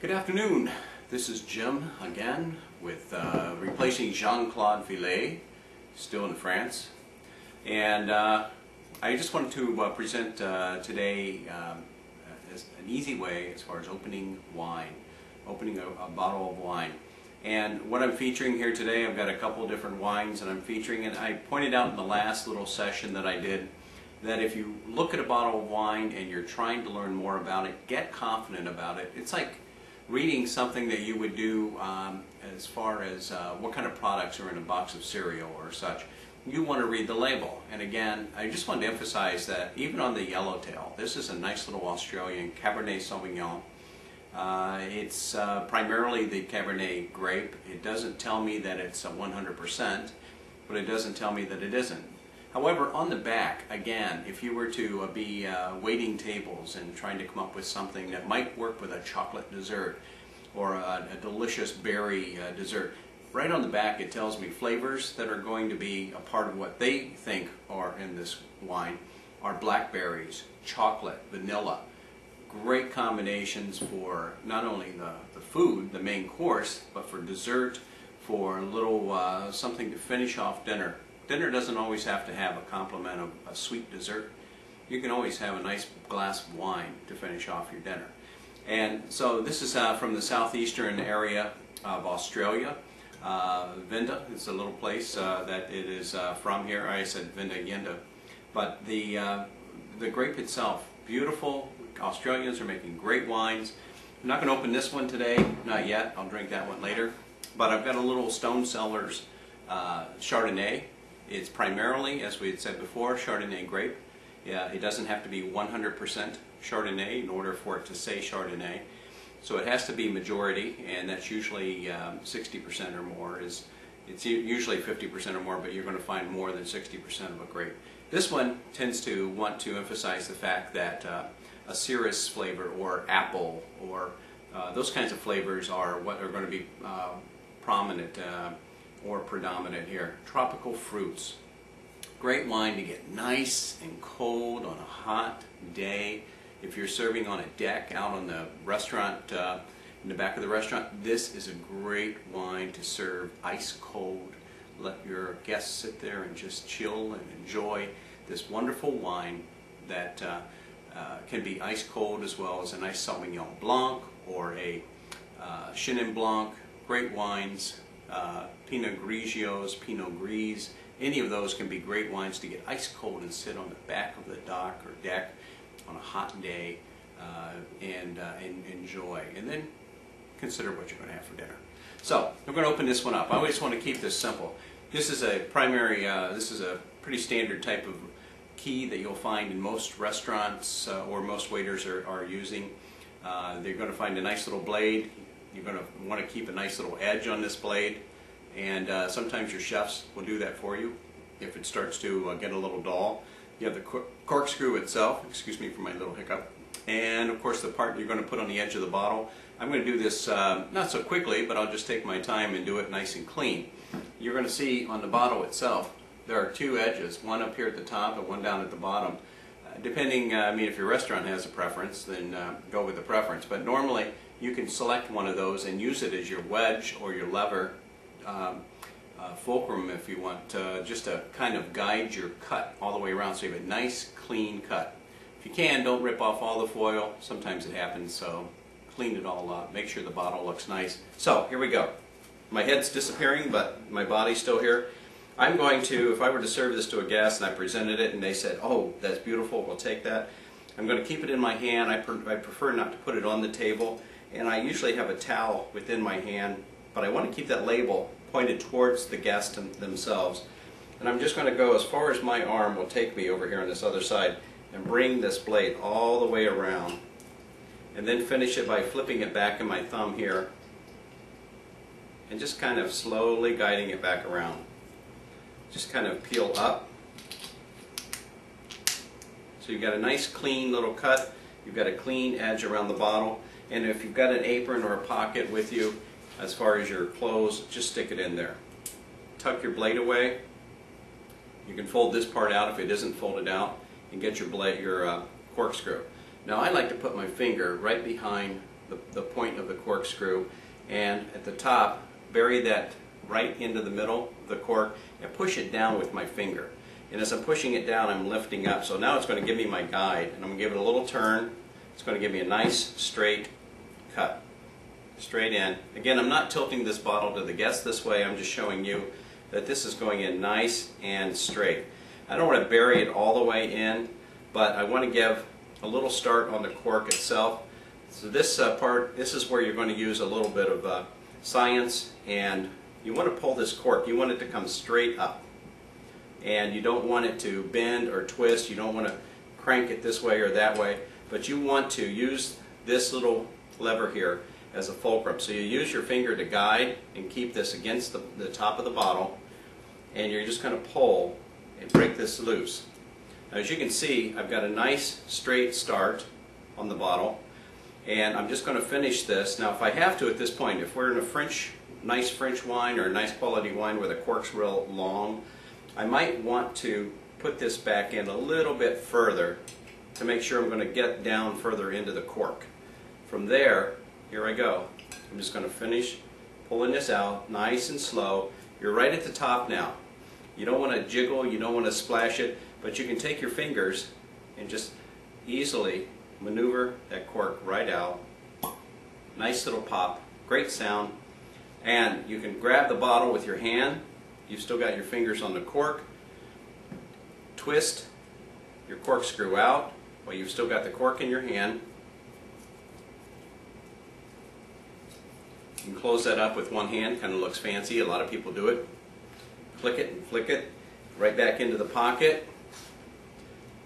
Good afternoon. This is Jim again with uh, replacing Jean-Claude Villet, still in France. And uh, I just wanted to uh, present uh, today um, as an easy way as far as opening wine, opening a, a, bottle of wine. And what I'm featuring here today, I've got a couple different wines that I'm featuring, and I pointed out in the last little session that I did that if you look at a bottle of wine and you're trying to learn more about it, get confident about it. It's like reading something that you would do um, as far as uh, what kind of products are in a box of cereal or such. You want to read the label. And again, I just want to emphasize that even on the yellowtail, this is a nice little Australian Cabernet Sauvignon. Uh, it's uh, primarily the Cabernet grape. It doesn't tell me that it's a 100%, but it doesn't tell me that it isn't. However, on the back, again, if you were to uh, be uh, waiting tables and trying to come up with something that might work with a chocolate dessert or a, a delicious berry uh, dessert, right on the back it tells me flavors that are going to be a part of what they think are in this wine are blackberries, chocolate, vanilla. Great combinations for not only the, the food, the main course, but for dessert, for a little uh, something to finish off dinner. Dinner doesn't always have to have a complement of a sweet dessert. You can always have a nice glass of wine to finish off your dinner. And so this is uh, from the southeastern area of Australia. Uh, Vinda is a little place uh, that it is uh, from here. I said Vinda Yenda. But the, uh, the grape itself, beautiful. Australians are making great wines. I'm not going to open this one today, not yet. I'll drink that one later. But I've got a little Stone Cellars uh, Chardonnay it's primarily, as we had said before, Chardonnay grape. Yeah, it doesn't have to be 100% Chardonnay in order for it to say Chardonnay. So it has to be majority, and that's usually 60% um, or more. Is It's usually 50% or more, but you're going to find more than 60% of a grape. This one tends to want to emphasize the fact that uh, a cirrus flavor or apple or uh, those kinds of flavors are what are going to be uh, prominent uh, or predominant here. Tropical fruits. Great wine to get nice and cold on a hot day. If you're serving on a deck out on the restaurant, uh, in the back of the restaurant, this is a great wine to serve ice cold. Let your guests sit there and just chill and enjoy this wonderful wine that uh, uh, can be ice cold as well as a nice Sauvignon Blanc or a uh, Chenin Blanc. Great wines uh, Pinot Grigios, Pinot Gris, any of those can be great wines to get ice cold and sit on the back of the dock or deck on a hot day uh, and, uh, and enjoy. And then consider what you're going to have for dinner. So we're going to open this one up. I always want to keep this simple. This is a primary, uh, this is a pretty standard type of key that you'll find in most restaurants uh, or most waiters are, are using. Uh, they're going to find a nice little blade. You're going to want to keep a nice little edge on this blade and uh, sometimes your chefs will do that for you if it starts to uh, get a little dull. You have the corkscrew itself, excuse me for my little hiccup, and of course the part you're going to put on the edge of the bottle. I'm going to do this uh, not so quickly, but I'll just take my time and do it nice and clean. You're going to see on the bottle itself there are two edges, one up here at the top and one down at the bottom. Uh, depending, uh, I mean if your restaurant has a preference, then uh, go with the preference, but normally you can select one of those and use it as your wedge or your lever um, uh, fulcrum if you want, uh, just to kind of guide your cut all the way around so you have a nice clean cut. If you can, don't rip off all the foil. Sometimes it happens, so clean it all up. Make sure the bottle looks nice. So, here we go. My head's disappearing, but my body's still here. I'm going to, if I were to serve this to a guest and I presented it and they said, oh, that's beautiful, we'll take that. I'm going to keep it in my hand. I, I prefer not to put it on the table. And I usually have a towel within my hand, but I want to keep that label pointed towards the guest themselves. And I'm just going to go as far as my arm will take me over here on this other side and bring this blade all the way around and then finish it by flipping it back in my thumb here and just kind of slowly guiding it back around. Just kind of peel up. So you've got a nice clean little cut. You've got a clean edge around the bottle. And if you've got an apron or a pocket with you, as far as your clothes, just stick it in there. Tuck your blade away. You can fold this part out if it isn't folded out and get your blade, your uh, corkscrew. Now I like to put my finger right behind the, the point of the corkscrew, and at the top, bury that right into the middle of the cork and push it down with my finger. And as I'm pushing it down, I'm lifting up. So now it's going to give me my guide, and I'm going to give it a little turn. It's going to give me a nice straight straight in. Again, I'm not tilting this bottle to the guest this way. I'm just showing you that this is going in nice and straight. I don't want to bury it all the way in, but I want to give a little start on the cork itself. So this uh, part, this is where you're going to use a little bit of uh, science and you want to pull this cork, you want it to come straight up. And you don't want it to bend or twist, you don't want to crank it this way or that way, but you want to use this little lever here as a fulcrum. So you use your finger to guide and keep this against the, the top of the bottle and you're just going to pull and break this loose. Now as you can see, I've got a nice straight start on the bottle and I'm just going to finish this. Now if I have to at this point, if we're in a French, nice French wine or a nice quality wine where the cork's real long, I might want to put this back in a little bit further to make sure I'm going to get down further into the cork. From there, here I go. I'm just going to finish pulling this out nice and slow. You're right at the top now. You don't want to jiggle, you don't want to splash it, but you can take your fingers and just easily maneuver that cork right out. Nice little pop, great sound. And you can grab the bottle with your hand. You've still got your fingers on the cork. Twist your corkscrew out while you've still got the cork in your hand. You can close that up with one hand, kind of looks fancy, a lot of people do it. Click it and flick it right back into the pocket.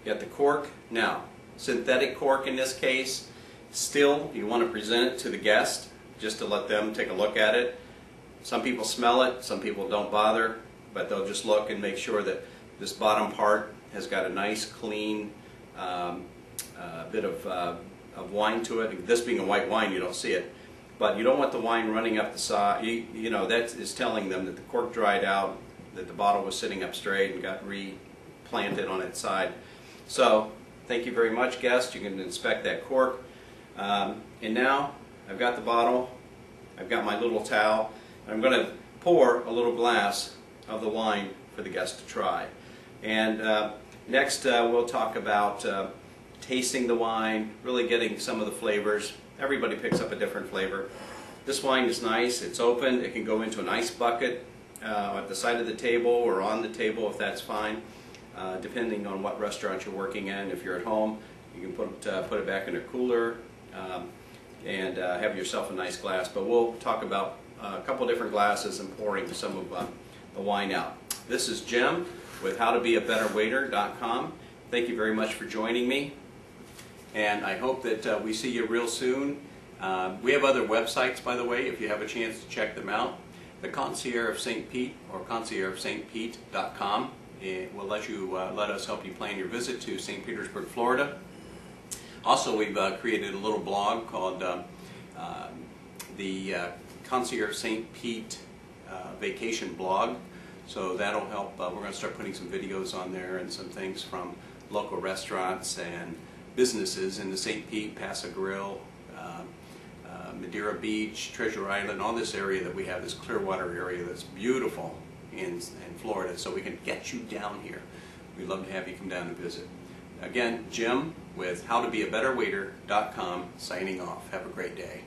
Got the cork. Now, synthetic cork in this case, still you want to present it to the guest just to let them take a look at it. Some people smell it, some people don't bother, but they'll just look and make sure that this bottom part has got a nice clean um, uh, bit of, uh, of wine to it. This being a white wine, you don't see it. But you don't want the wine running up the side. You, you know, that is telling them that the cork dried out, that the bottle was sitting up straight and got replanted on its side. So, thank you very much, guest. You can inspect that cork. Um, and now, I've got the bottle. I've got my little towel. I'm going to pour a little glass of the wine for the guest to try. And uh, next, uh, we'll talk about uh, tasting the wine, really getting some of the flavors. Everybody picks up a different flavor. This wine is nice. It's open. It can go into an ice bucket uh, at the side of the table or on the table if that's fine, uh, depending on what restaurant you're working in. If you're at home, you can put, uh, put it back in a cooler um, and uh, have yourself a nice glass. But we'll talk about uh, a couple different glasses and pouring some of uh, the wine out. This is Jim with howtobeabetterwaiter.com. Thank you very much for joining me and I hope that uh, we see you real soon. Uh, we have other websites, by the way, if you have a chance to check them out. The Concierge of St. Pete or conciergeofstpete.com will let you uh, let us help you plan your visit to St. Petersburg, Florida. Also, we've uh, created a little blog called um, uh, the uh, Concierge St. Pete Vacation Blog. So that'll help. we're going to start putting some videos on there and some things from local restaurants and businesses in the St. Pete, Pass-a-Grille, uh, uh, Madeira Beach, Treasure Island, all this area that we have, this Clearwater area that's beautiful in, in Florida, so we can get you down here. We'd love to have you come down and visit. Again, Jim with howtobeabetterwaiter.com signing off. Have a great day.